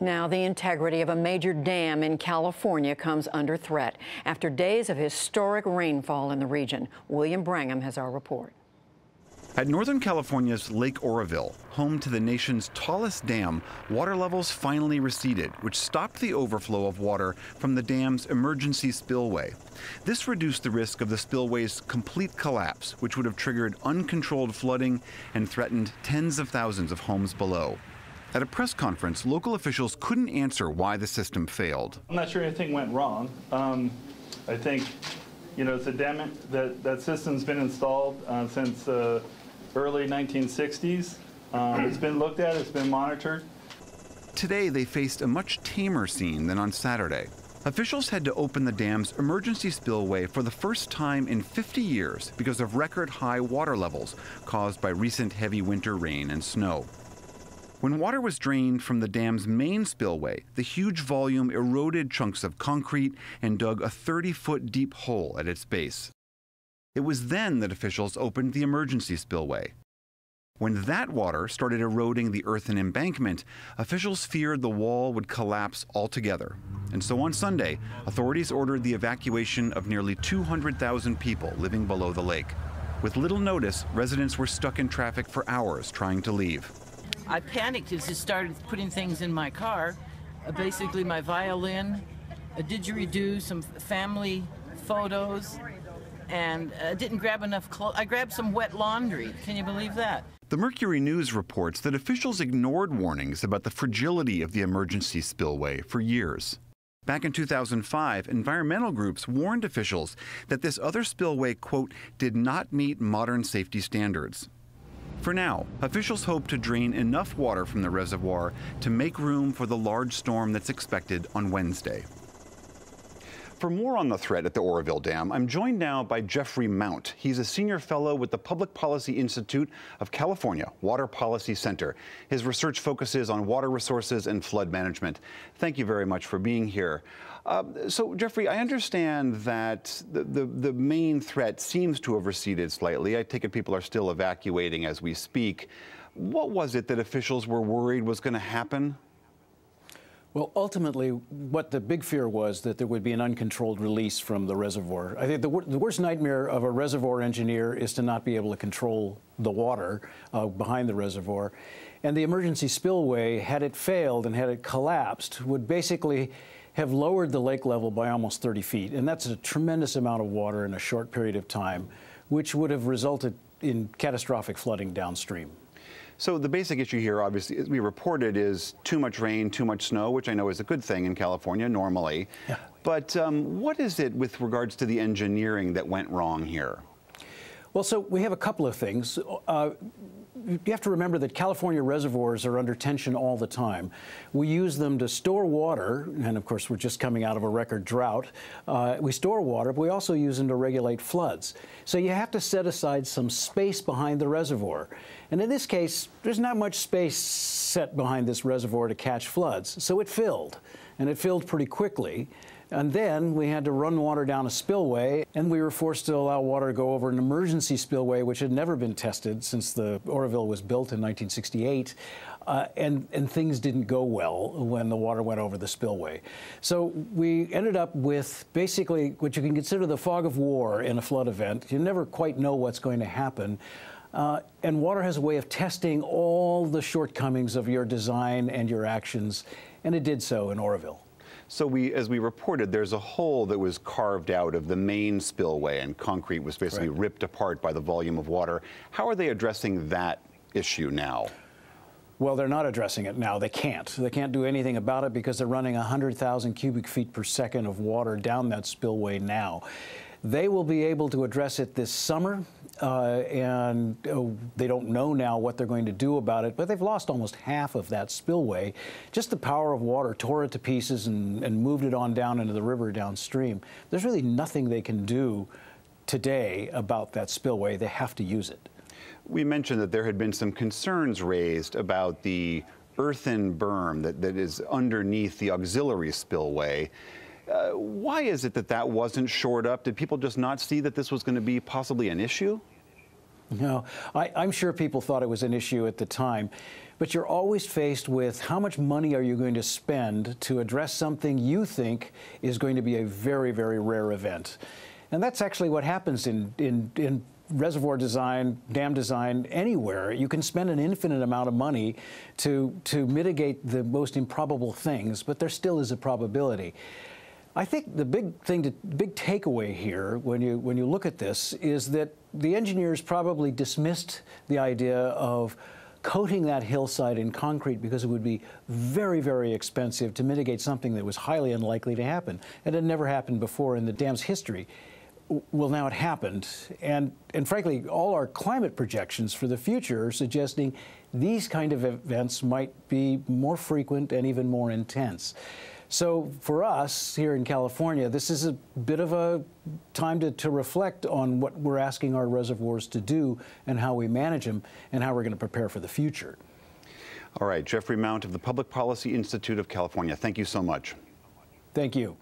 Now, the integrity of a major dam in California comes under threat after days of historic rainfall in the region. William Brangham has our report. At Northern California's Lake Oroville, home to the nation's tallest dam, water levels finally receded, which stopped the overflow of water from the dam's emergency spillway. This reduced the risk of the spillway's complete collapse, which would have triggered uncontrolled flooding and threatened tens of thousands of homes below. At a press conference, local officials couldn't answer why the system failed. I'm not sure anything went wrong. Um, I think, you know, it's a dam that that system's been installed uh, since uh, early 1960s. Um, it's been looked at, it's been monitored. Today, they faced a much tamer scene than on Saturday. Officials had to open the dam's emergency spillway for the first time in 50 years because of record high water levels caused by recent heavy winter rain and snow. When water was drained from the dam's main spillway, the huge volume eroded chunks of concrete and dug a 30 foot deep hole at its base. It was then that officials opened the emergency spillway. When that water started eroding the earthen embankment, officials feared the wall would collapse altogether. And so on Sunday, authorities ordered the evacuation of nearly 200,000 people living below the lake. With little notice, residents were stuck in traffic for hours trying to leave. I panicked and just started putting things in my car. Uh, basically, my violin, a didgeridoo, some family photos, and uh, didn't grab enough clothes. I grabbed some wet laundry. Can you believe that? The Mercury News reports that officials ignored warnings about the fragility of the emergency spillway for years. Back in 2005, environmental groups warned officials that this other spillway, quote, did not meet modern safety standards. For now, officials hope to drain enough water from the reservoir to make room for the large storm that's expected on Wednesday. For more on the threat at the Oroville Dam, I'm joined now by Jeffrey Mount. He's a senior fellow with the Public Policy Institute of California Water Policy Center. His research focuses on water resources and flood management. Thank you very much for being here. Uh, so, Jeffrey, I understand that the, the, the, main threat seems to have receded slightly. I take it people are still evacuating as we speak. What was it that officials were worried was going to happen? Well, ultimately, what the big fear was that there would be an uncontrolled release from the reservoir. I think the, the worst nightmare of a reservoir engineer is to not be able to control the water uh, behind the reservoir. And the emergency spillway, had it failed and had it collapsed, would basically have lowered the lake level by almost 30 feet. And that's a tremendous amount of water in a short period of time, which would have resulted in catastrophic flooding downstream. So the basic issue here, obviously, as we reported, is too much rain, too much snow, which I know is a good thing in California normally. Yeah. But um, what is it with regards to the engineering that went wrong here? Well, so we have a couple of things. Uh, you have to remember that California reservoirs are under tension all the time. We use them to store water, and of course, we're just coming out of a record drought. Uh, we store water, but we also use them to regulate floods. So you have to set aside some space behind the reservoir. And in this case, there's not much space set behind this reservoir to catch floods. So it filled, and it filled pretty quickly. And then we had to run water down a spillway, and we were forced to allow water to go over an emergency spillway, which had never been tested since the Oroville was built in 1968. Uh, and, and things didn't go well when the water went over the spillway. So we ended up with basically what you can consider the fog of war in a flood event. You never quite know what's going to happen. Uh, and water has a way of testing all the shortcomings of your design and your actions, and it did so in Oroville. So we, as we reported, there's a hole that was carved out of the main spillway and concrete was basically right. ripped apart by the volume of water. How are they addressing that issue now? Well, they're not addressing it now. They can't. They can't do anything about it because they're running 100,000 cubic feet per second of water down that spillway now. They will be able to address it this summer, uh, and uh, they don't know now what they're going to do about it, but they've lost almost half of that spillway. Just the power of water tore it to pieces and, and moved it on down into the river downstream. There's really nothing they can do today about that spillway. They have to use it. We mentioned that there had been some concerns raised about the earthen berm that, that is underneath the auxiliary spillway. Uh, why is it that that wasn't shored up? Did people just not see that this was going to be possibly an issue? No, I, am sure people thought it was an issue at the time. but you're always faced with how much money are you going to spend to address something you think is going to be a very, very rare event. And that's actually what happens in, in, in reservoir design, dam design, anywhere. You can spend an infinite amount of money to, to mitigate the most improbable things, but there still is a probability. I think the big thing, to, big takeaway here, when you when you look at this, is that the engineers probably dismissed the idea of coating that hillside in concrete because it would be very, very expensive to mitigate something that was highly unlikely to happen. And it had never happened before in the dam's history. Well, now it happened. And, and frankly, all our climate projections for the future are suggesting these kind of events might be more frequent and even more intense. So for us here in California, this is a bit of a time to, to reflect on what we're asking our reservoirs to do and how we manage them and how we're going to prepare for the future. All right, Jeffrey Mount of the Public Policy Institute of California, thank you so much. Thank you.